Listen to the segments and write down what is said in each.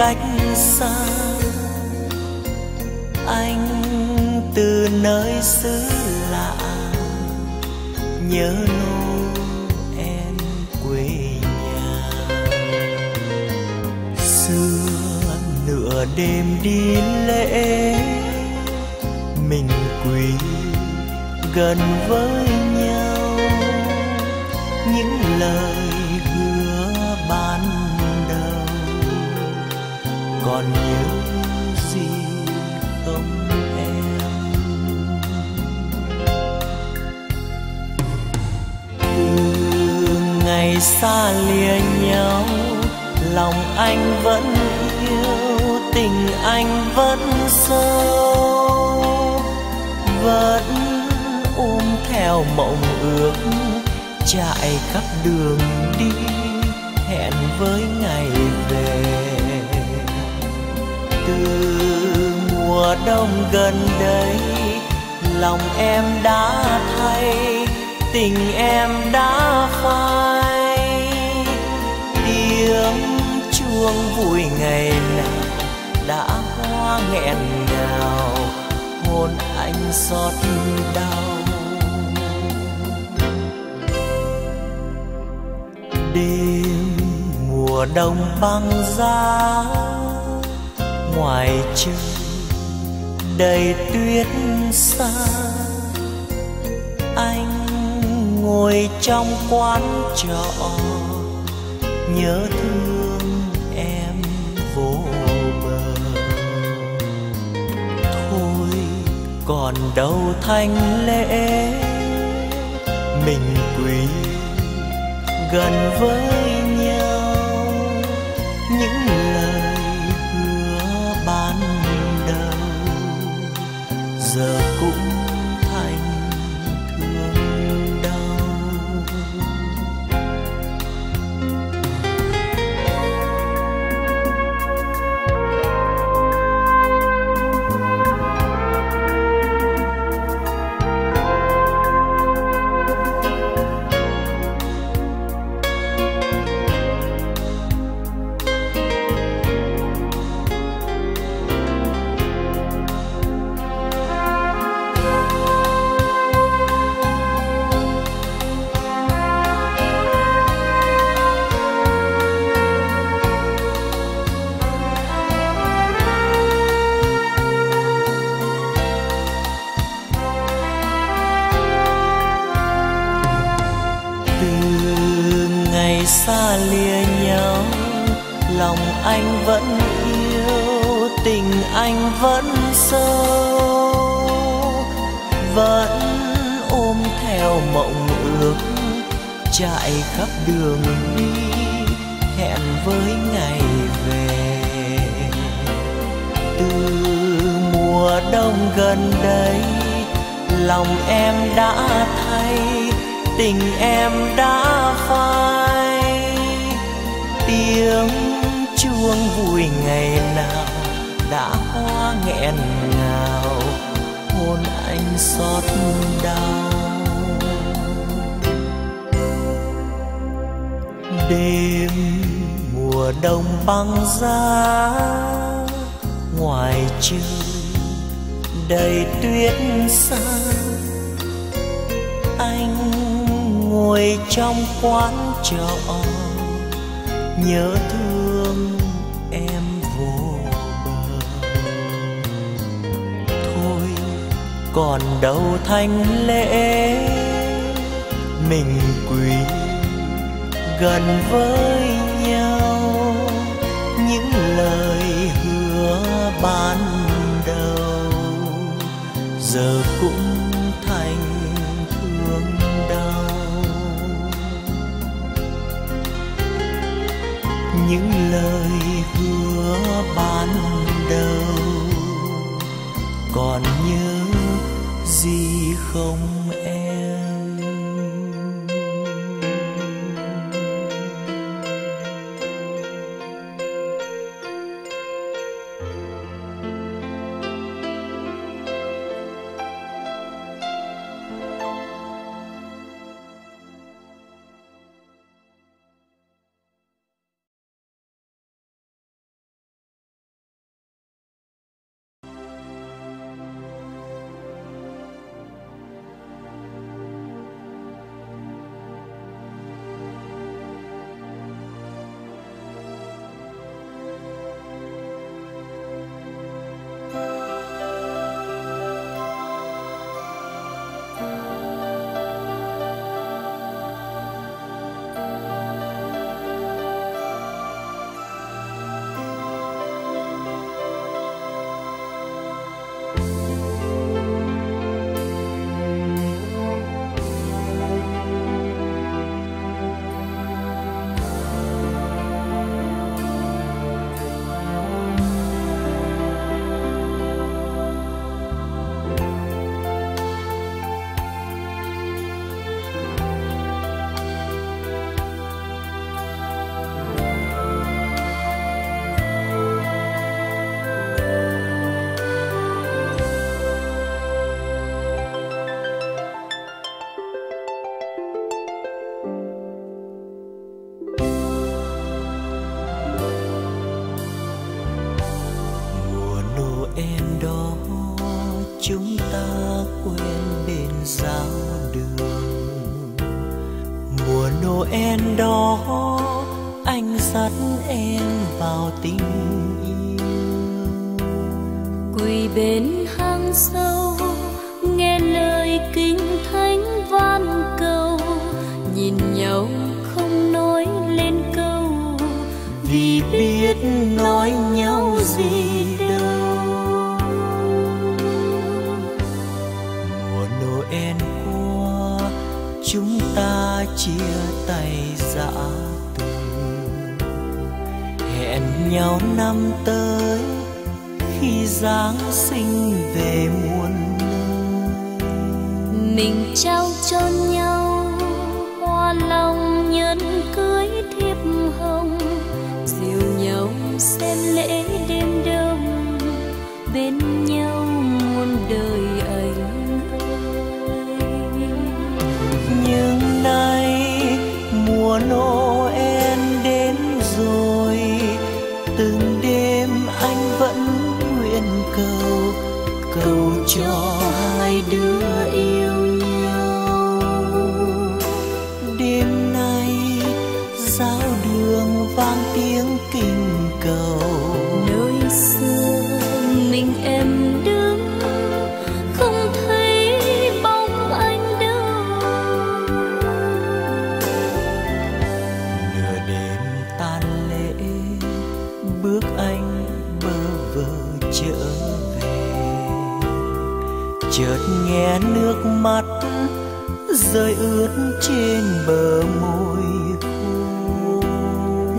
cách xa. Anh từ nơi xứ lạ, nhớ em quê nhà. Xưa nửa đêm đi lễ, mình quỳ gần với nhau. Những lời còn nhớ gì không em? Từ ngày xa lìa nhau, lòng anh vẫn yêu, tình anh vẫn sâu. Vẫn ôm theo mộng ước chạy khắp đường đi, hẹn với ngày về từ mùa đông gần đây, lòng em đã thay, tình em đã phai. Tiếng chuông vui ngày nào đã hoa nghẹn ngào hôn anh xót đau. Đêm mùa đông băng giá ngoài trời, đầy tuyết xa. Anh ngồi trong quán trọ, nhớ thương em vô bờ. Thôi còn đâu thanh lễ, mình quỳ gần với nhau. Những đường đi, hẹn với ngày về. Từ mùa đông gần đây, lòng em đã thay, tình em đã phai. Tiếng chuông vui ngày nào đã hoa nghẹn ngào hôn anh xót đau. Đêm mùa đông băng giá. Ngoài trời đầy tuyết xa, anh ngồi trong quán trọ. Nhớ thương em vô bờ. Thôi còn đâu thanh lễ mình quỳ gần với nhau. Những lời hứa ban đầu giờ cũng thành thương đau. Những lời hứa ban đầu còn nhớ gì không? Chúng ta quên bên giao đường. Mùa noel đó, anh dắt em vào tình yêu. Quỳ bên hang sâu En qua chúng ta chia tay dã từ hẹn nhau năm tới khi giáng sinh về muôn nơi. Mình trao cho nhau hoa lòng nhân cưới thiệp hồng. Dìu nhau xem lễ đêm đông, bên nhau muôn đời chợt nghe nước mắt rơi ướt trên bờ môi khô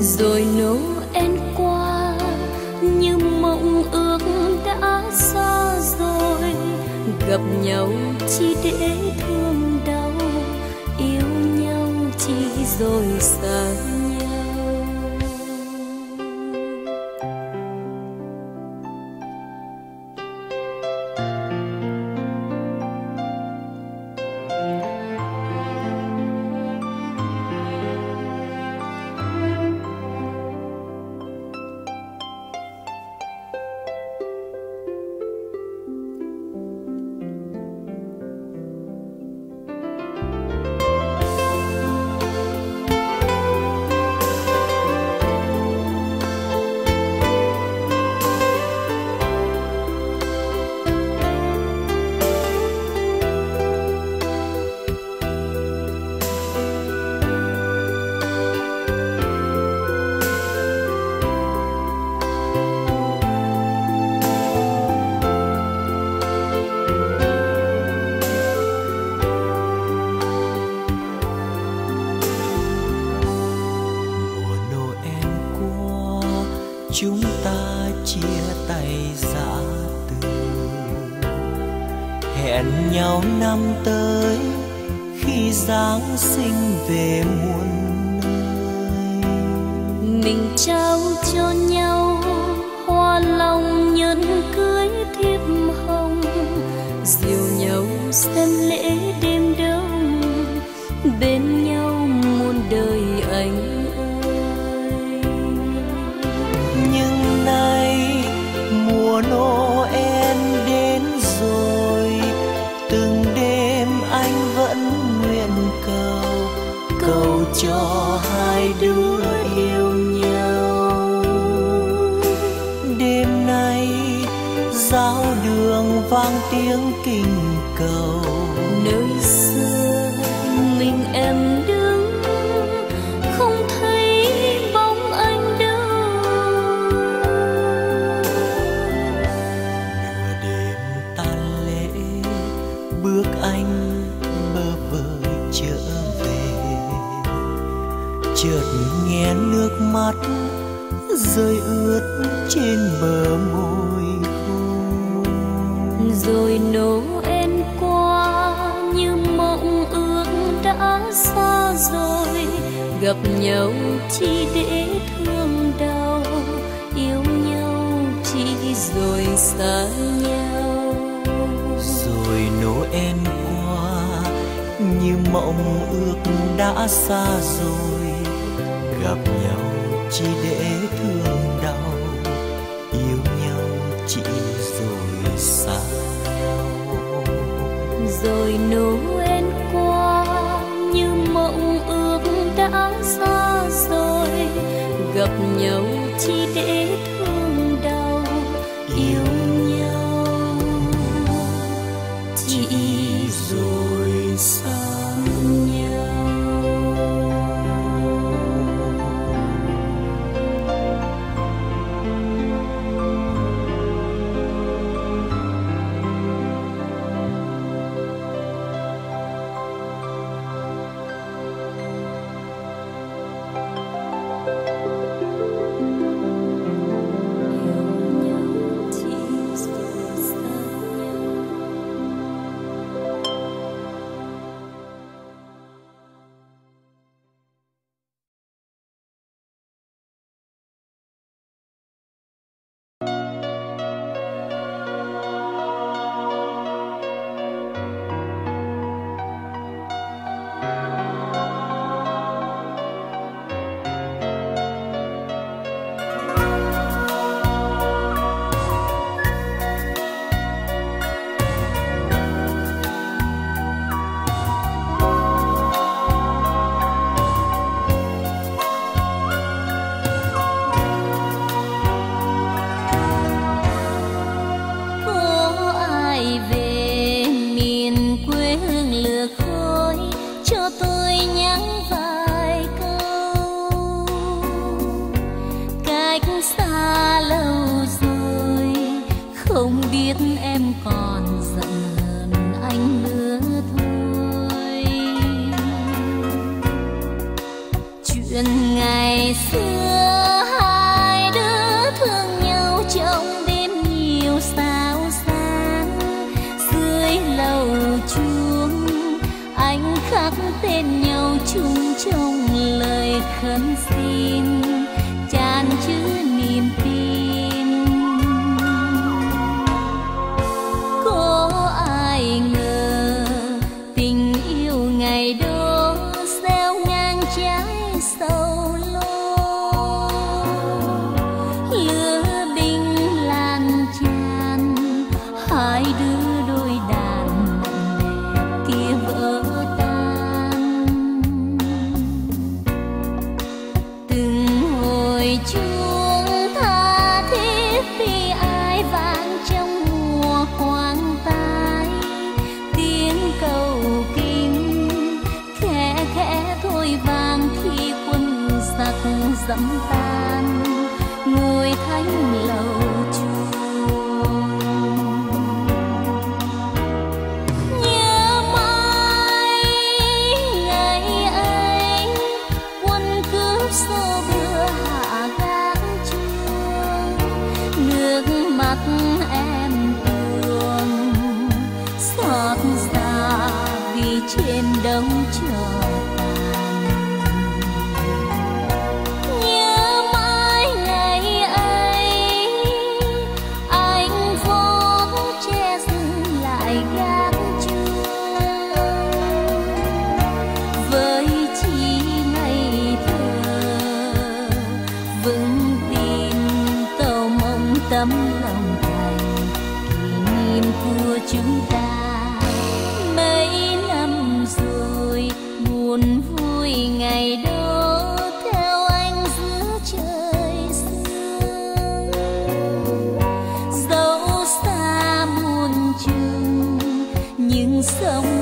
rồi Noel qua như mộng ước đã xa rồi gặp nhau chỉ để thương đau, yêu nhau chỉ rồi xa ta chia tay giã từ. Hẹn nhau năm tới khi giáng sinh về muôn nơi. Mình trao cho nhau hoa lòng nhân cưới thiệp hồng. Diều nhau xem lễ đêm đông, bên tiếng kinh cầu. Mộng ước đã xa rồi. Gặp nhau chỉ để thương đau. Yêu nhau chỉ rồi xa nhau rồi Noel qua, như mộng ước đã xa rồi. Gặp nhau chỉ để thương dẫm tan ngồi thánh lầu sông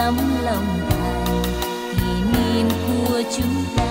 tấm lòng thầy kỷ niệm của chúng ta